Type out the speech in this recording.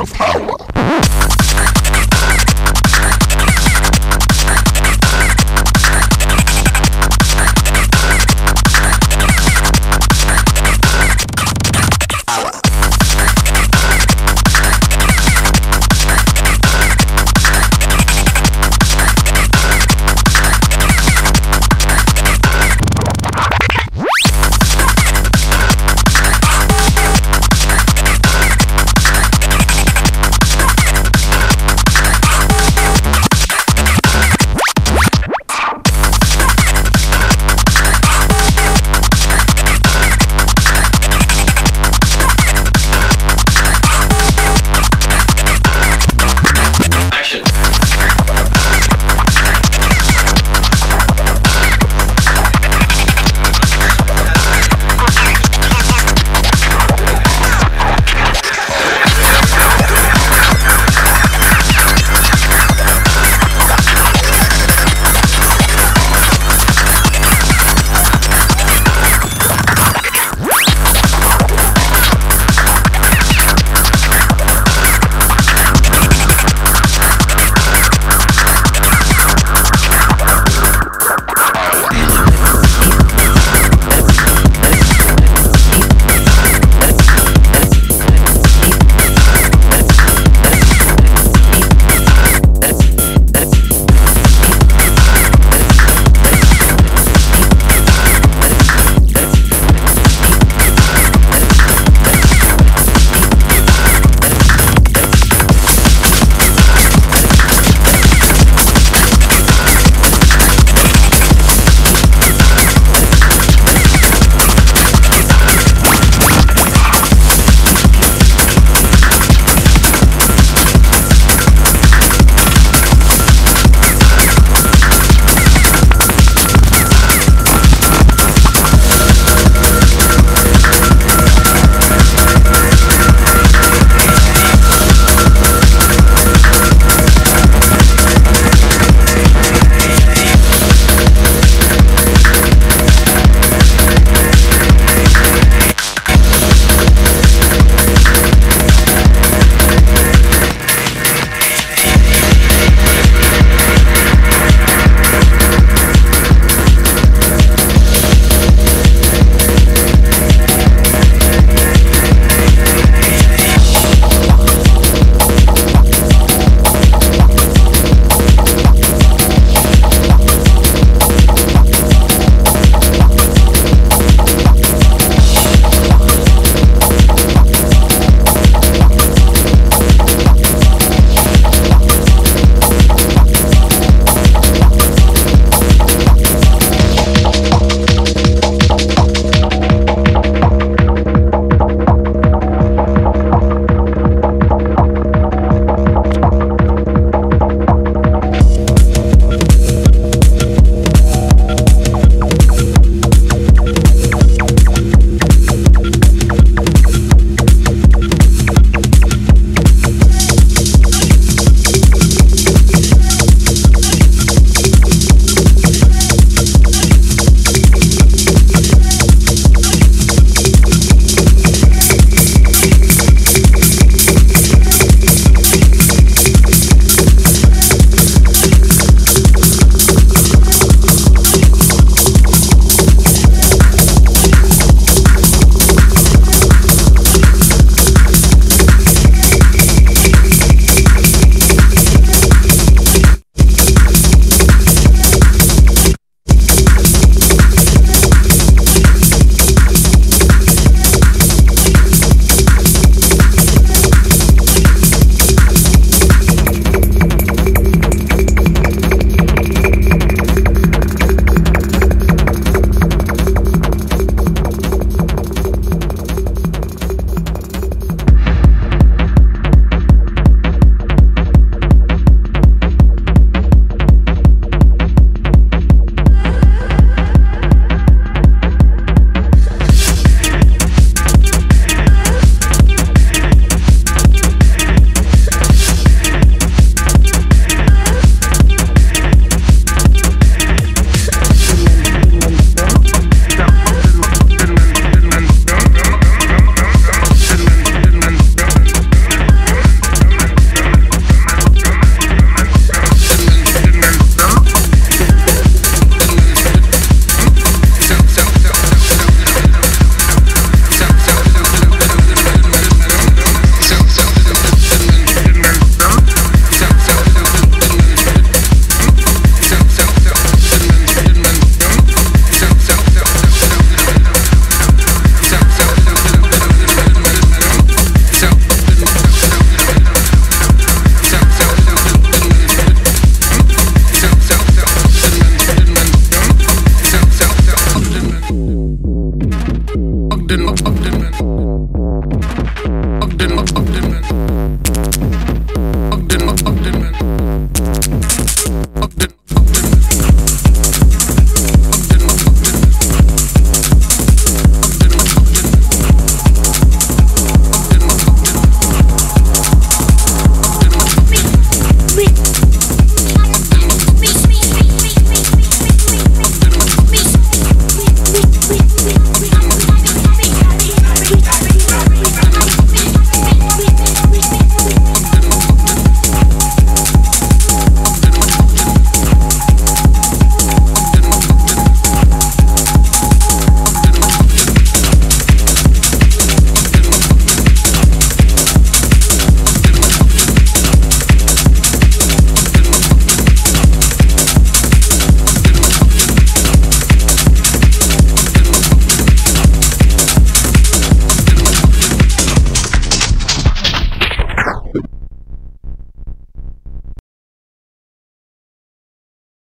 of power.